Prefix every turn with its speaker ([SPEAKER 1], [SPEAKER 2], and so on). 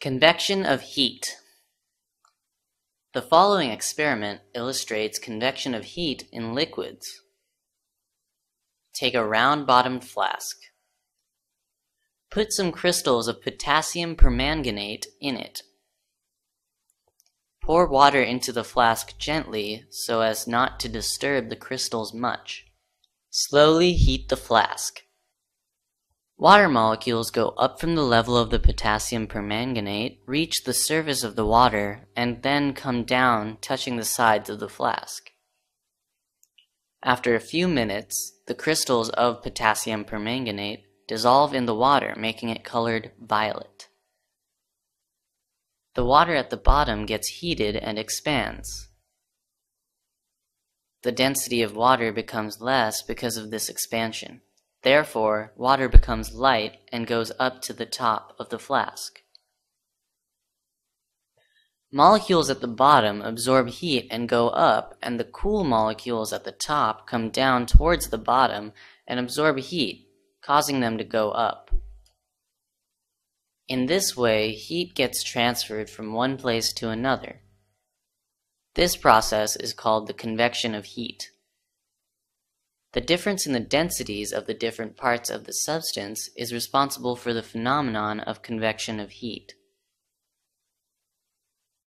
[SPEAKER 1] Convection of heat. The following experiment illustrates convection of heat in liquids. Take a round-bottomed flask. Put some crystals of potassium permanganate in it. Pour water into the flask gently so as not to disturb the crystals much. Slowly heat the flask. Water molecules go up from the level of the potassium permanganate, reach the surface of the water, and then come down, touching the sides of the flask. After a few minutes, the crystals of potassium permanganate dissolve in the water, making it colored violet. The water at the bottom gets heated and expands. The density of water becomes less because of this expansion. Therefore, water becomes light and goes up to the top of the flask. Molecules at the bottom absorb heat and go up, and the cool molecules at the top come down towards the bottom and absorb heat, causing them to go up. In this way, heat gets transferred from one place to another. This process is called the convection of heat. The difference in the densities of the different parts of the substance is responsible for the phenomenon of convection of heat.